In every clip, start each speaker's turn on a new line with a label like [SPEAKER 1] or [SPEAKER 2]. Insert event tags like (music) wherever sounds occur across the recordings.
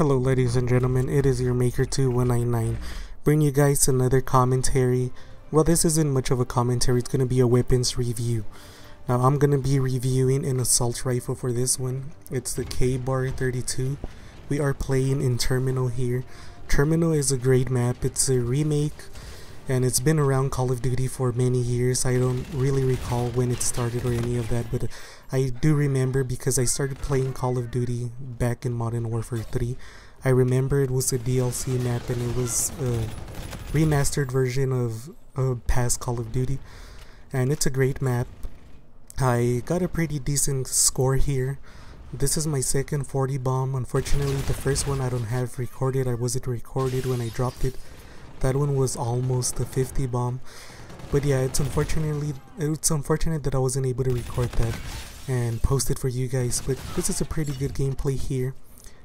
[SPEAKER 1] Hello ladies and gentlemen, it is your Maker2199 bringing you guys another commentary. Well this isn't much of a commentary, it's going to be a weapons review. Now I'm going to be reviewing an assault rifle for this one. It's the K-Bar 32. We are playing in Terminal here. Terminal is a great map, it's a remake and it's been around Call of Duty for many years. I don't really recall when it started or any of that, but I do remember because I started playing Call of Duty back in Modern Warfare 3. I remember it was a DLC map and it was a remastered version of a past Call of Duty, and it's a great map. I got a pretty decent score here. This is my second 40 bomb. Unfortunately, the first one I don't have recorded. I wasn't recorded when I dropped it. That one was almost a 50 bomb. But yeah, it's unfortunately it's unfortunate that I wasn't able to record that and post it for you guys. But this is a pretty good gameplay here.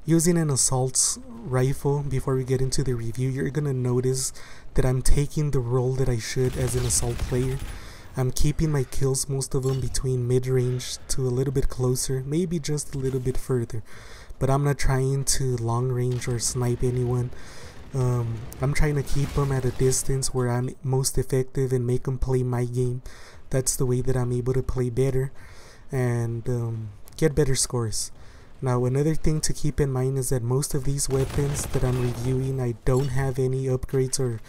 [SPEAKER 1] Using an assault rifle before we get into the review, you're gonna notice that I'm taking the role that I should as an assault player. I'm keeping my kills, most of them between mid-range to a little bit closer, maybe just a little bit further. But I'm not trying to long range or snipe anyone. Um, I'm trying to keep them at a distance where I'm most effective and make them play my game. That's the way that I'm able to play better and um, get better scores. Now another thing to keep in mind is that most of these weapons that I'm reviewing I don't have any upgrades or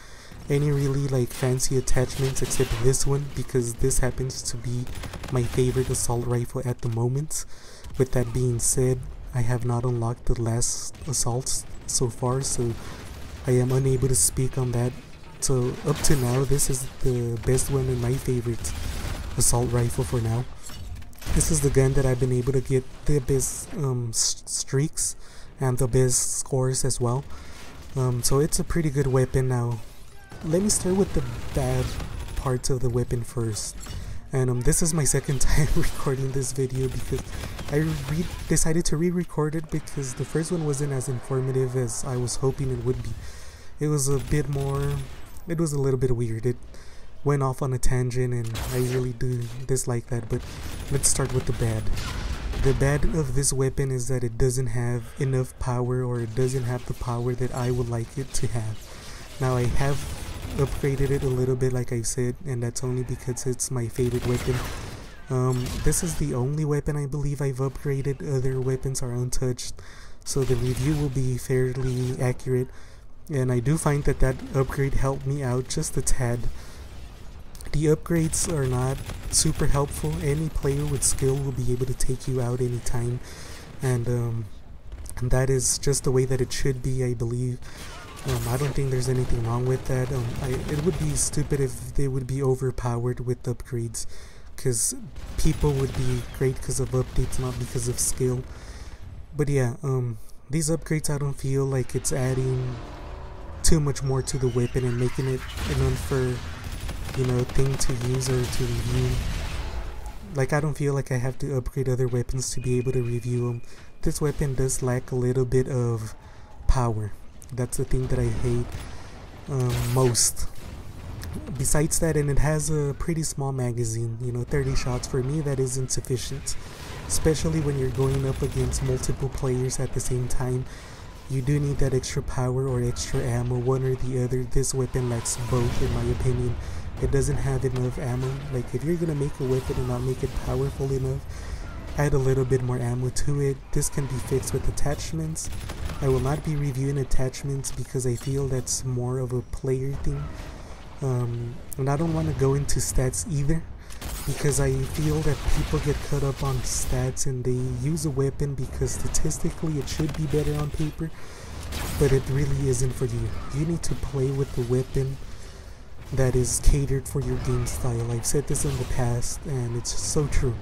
[SPEAKER 1] any really like fancy attachments except this one because this happens to be my favorite assault rifle at the moment. With that being said, I have not unlocked the last assaults so far so I am unable to speak on that. So up to now, this is the best one and my favorite assault rifle for now. This is the gun that I've been able to get the best um, streaks and the best scores as well. Um, so it's a pretty good weapon now. Let me start with the bad parts of the weapon first. And um, this is my second (laughs) time (laughs) recording this video because I decided to re-record it because the first one wasn't as informative as I was hoping it would be it was a bit more it was a little bit weird it went off on a tangent and I really do dislike that but let's start with the bad. The bad of this weapon is that it doesn't have enough power or it doesn't have the power that I would like it to have. Now I have upgraded it a little bit like I said and that's only because it's my favorite weapon. Um, this is the only weapon I believe I've upgraded. Other weapons are untouched so the review will be fairly accurate. And I do find that that upgrade helped me out just a tad. The upgrades are not super helpful. Any player with skill will be able to take you out anytime, and um, and that is just the way that it should be, I believe. Um, I don't think there's anything wrong with that. Um, I, it would be stupid if they would be overpowered with upgrades, because people would be great because of updates, not because of skill. But yeah, um, these upgrades I don't feel like it's adding too much more to the weapon and making it an unfair, you know, thing to use or to review. Like, I don't feel like I have to upgrade other weapons to be able to review them. This weapon does lack a little bit of power. That's the thing that I hate um, most. Besides that, and it has a pretty small magazine, you know, 30 shots. For me, that is insufficient. Especially when you're going up against multiple players at the same time you do need that extra power or extra ammo, one or the other. This weapon lacks both in my opinion. It doesn't have enough ammo. Like if you're gonna make a weapon and not make it powerful enough, add a little bit more ammo to it. This can be fixed with attachments. I will not be reviewing attachments because I feel that's more of a player thing. Um, and I don't want to go into stats either because I feel that people get caught up on stats and they use a weapon because statistically it should be better on paper, but it really isn't for you. You need to play with the weapon that is catered for your game style. I've said this in the past and it's so true.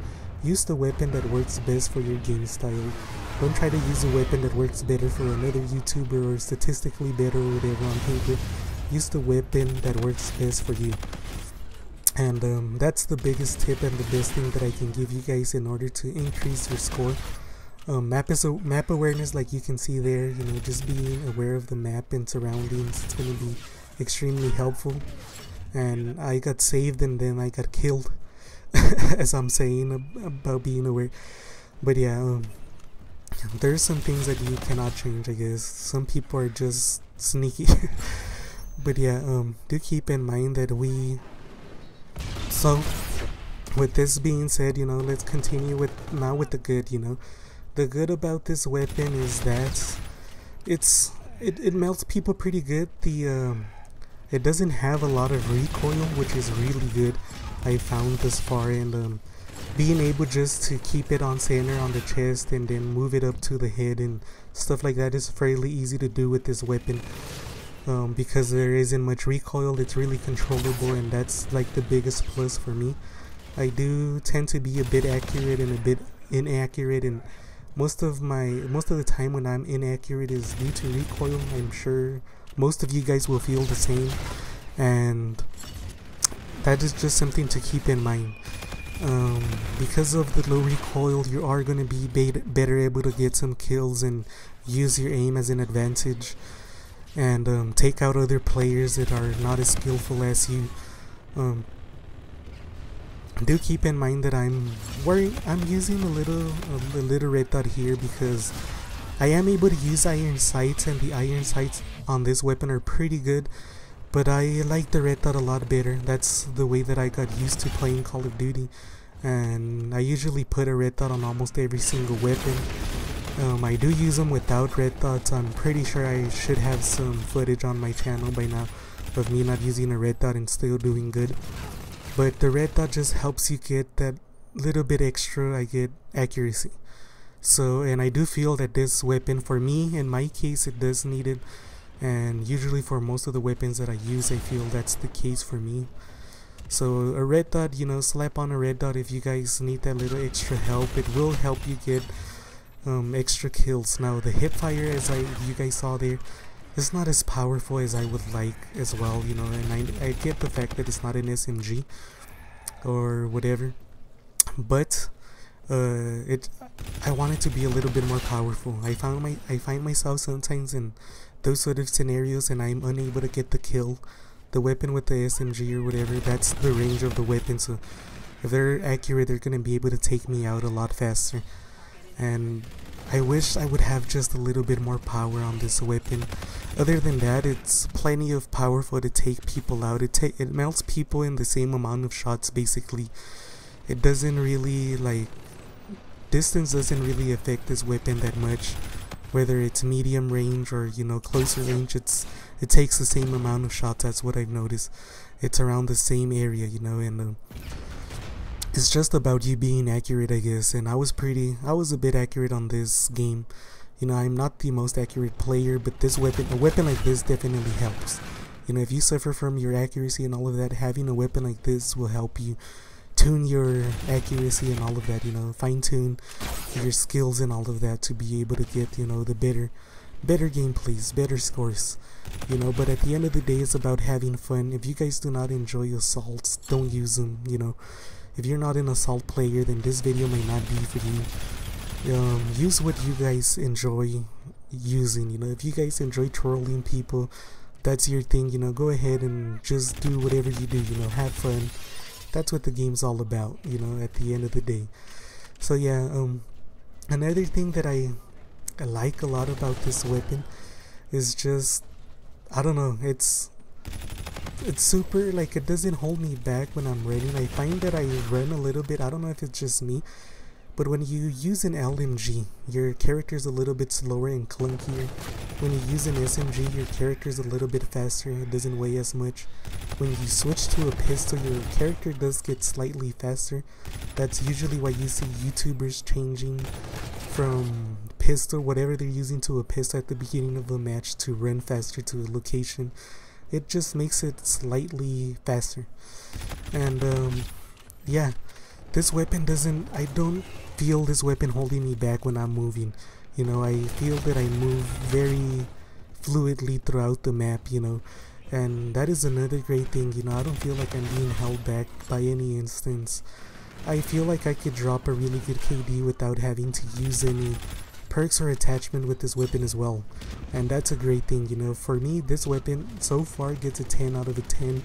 [SPEAKER 1] Use the weapon that works best for your game style. Don't try to use a weapon that works better for another YouTuber or statistically better or whatever on paper. Use the weapon that works best for you and um, that's the biggest tip and the best thing that I can give you guys in order to increase your score um, map is a map awareness like you can see there you know just being aware of the map and surroundings it's going to be extremely helpful and I got saved and then I got killed (laughs) as I'm saying about being aware but yeah um, there's some things that you cannot change, I guess. Some people are just sneaky. (laughs) but yeah, um, do keep in mind that we. So, with this being said, you know, let's continue with now with the good. You know, the good about this weapon is that it's it, it melts people pretty good. The um, it doesn't have a lot of recoil, which is really good. I found this far, and um, being able just to keep it on center on the chest and then move it up to the head and stuff like that is fairly easy to do with this weapon. Um, because there isn't much recoil, it's really controllable, and that's like the biggest plus for me. I do tend to be a bit accurate and a bit inaccurate and most of my most of the time when I'm inaccurate is due to recoil. I'm sure most of you guys will feel the same and that is just something to keep in mind. Um, because of the low recoil, you are going to be better able to get some kills and use your aim as an advantage and um, take out other players that are not as skillful as you. Um, do keep in mind that I'm wearing, I'm using a little, a, a little red dot here because I am able to use iron sights and the iron sights on this weapon are pretty good but I like the red dot a lot better. That's the way that I got used to playing Call of Duty and I usually put a red dot on almost every single weapon. Um, I do use them without red dots. I'm pretty sure I should have some footage on my channel by now of me not using a red dot and still doing good but the red dot just helps you get that little bit extra I get accuracy. So and I do feel that this weapon for me in my case it does need it. And usually for most of the weapons that I use I feel that's the case for me. So a red dot you know slap on a red dot if you guys need that little extra help. It will help you get um, extra kills. Now the hip fire as I you guys saw there it's not as powerful as I would like as well, you know, and I, I get the fact that it's not an SMG or whatever, but uh, it I want it to be a little bit more powerful. I found my I find myself sometimes in those sort of scenarios and I'm unable to get the kill. The weapon with the SMG or whatever, that's the range of the weapon, so if they're accurate, they're gonna be able to take me out a lot faster. And I wish I would have just a little bit more power on this weapon. Other than that, it's plenty of powerful to take people out. It it melts people in the same amount of shots basically. It doesn't really like distance doesn't really affect this weapon that much. Whether it's medium range or you know closer range, it's it takes the same amount of shots. That's what I've noticed. It's around the same area, you know, and. Uh, it's just about you being accurate, I guess. And I was pretty, I was a bit accurate on this game. You know, I'm not the most accurate player, but this weapon, a weapon like this definitely helps. You know, if you suffer from your accuracy and all of that, having a weapon like this will help you tune your accuracy and all of that, you know, fine tune your skills and all of that to be able to get, you know, the better better gameplays, better scores. You know, but at the end of the day it's about having fun. If you guys do not enjoy assaults, don't use them, you know. If you're not an assault player, then this video may not be for you. Um, use what you guys enjoy using, you know, if you guys enjoy trolling people, that's your thing, you know, go ahead and just do whatever you do, you know, have fun. That's what the game's all about, you know, at the end of the day. So yeah, um, another thing that I, I like a lot about this weapon is just, I don't know, it's it's super like it doesn't hold me back when I'm running. I find that I run a little bit. I don't know if it's just me, but when you use an LMG, your character is a little bit slower and clunkier. When you use an SMG, your character is a little bit faster. It doesn't weigh as much. When you switch to a pistol, your character does get slightly faster. That's usually why you see YouTubers changing from pistol, whatever they're using, to a pistol at the beginning of a match to run faster to a location it just makes it slightly faster and um, yeah this weapon doesn't I don't feel this weapon holding me back when I'm moving. You know I feel that I move very fluidly throughout the map you know. And that is another great thing you know. I don't feel like I'm being held back by any instance. I feel like I could drop a really good KD without having to use any perks or attachment with this weapon as well. And that's a great thing you know. For me this weapon so far gets a 10 out of a 10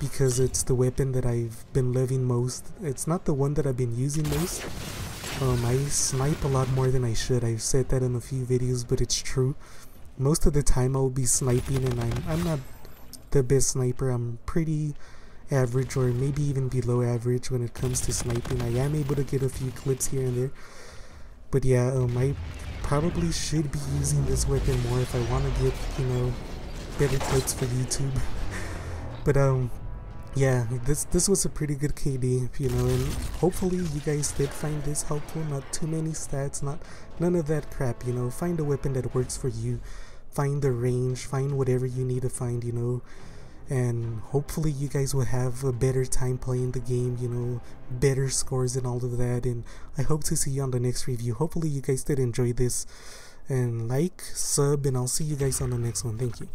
[SPEAKER 1] because it's the weapon that I've been loving most. It's not the one that I've been using most Um, I snipe a lot more than I should. I've said that in a few videos, but it's true. Most of the time I'll be sniping and I'm, I'm not the best sniper. I'm pretty average or maybe even below average when it comes to sniping. I am able to get a few clips here and there. But yeah, um, I probably should be using this weapon more if I want to get, you know, better clips for YouTube. (laughs) but um, yeah, this this was a pretty good KD, you know, and hopefully you guys did find this helpful. Not too many stats, not none of that crap, you know. Find a weapon that works for you. Find the range, find whatever you need to find, you know. And hopefully you guys will have a better time playing the game you know. Better scores and all of that. And i hope to see you on the next review. Hopefully you guys did enjoy this. And like sub and i'll see you guys on the next one. Thank you